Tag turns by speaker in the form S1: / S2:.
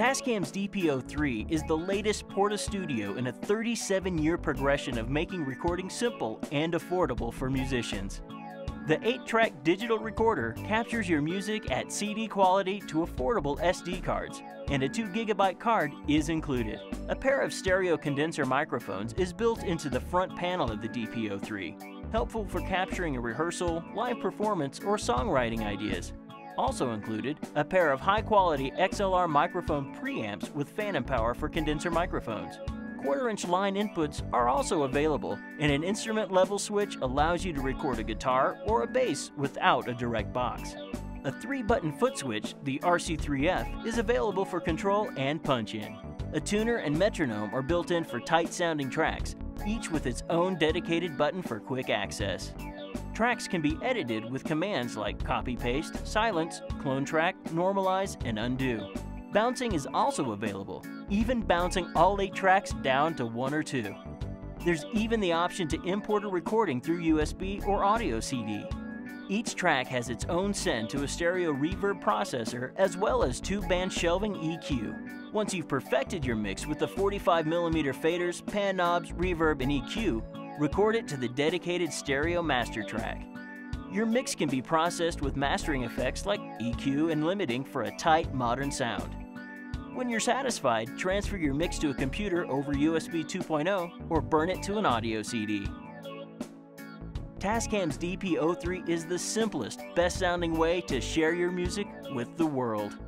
S1: Tascam's DP03 is the latest Portastudio in a 37-year progression of making recording simple and affordable for musicians. The 8-track digital recorder captures your music at CD quality to affordable SD cards, and a 2GB card is included. A pair of stereo condenser microphones is built into the front panel of the DP03, helpful for capturing a rehearsal, live performance, or songwriting ideas. Also included, a pair of high-quality XLR microphone preamps with phantom power for condenser microphones. Quarter-inch line inputs are also available, and an instrument level switch allows you to record a guitar or a bass without a direct box. A three-button foot switch, the RC3F, is available for control and punch-in. A tuner and metronome are built in for tight-sounding tracks, each with its own dedicated button for quick access. Tracks can be edited with commands like copy-paste, silence, clone track, normalize, and undo. Bouncing is also available, even bouncing all 8 tracks down to 1 or 2. There's even the option to import a recording through USB or audio CD. Each track has its own send to a stereo reverb processor as well as two band shelving EQ. Once you've perfected your mix with the 45mm faders, pan knobs, reverb, and EQ, record it to the dedicated stereo master track. Your mix can be processed with mastering effects like EQ and limiting for a tight, modern sound. When you're satisfied, transfer your mix to a computer over USB 2.0 or burn it to an audio CD. Tascam's DP03 is the simplest, best sounding way to share your music with the world.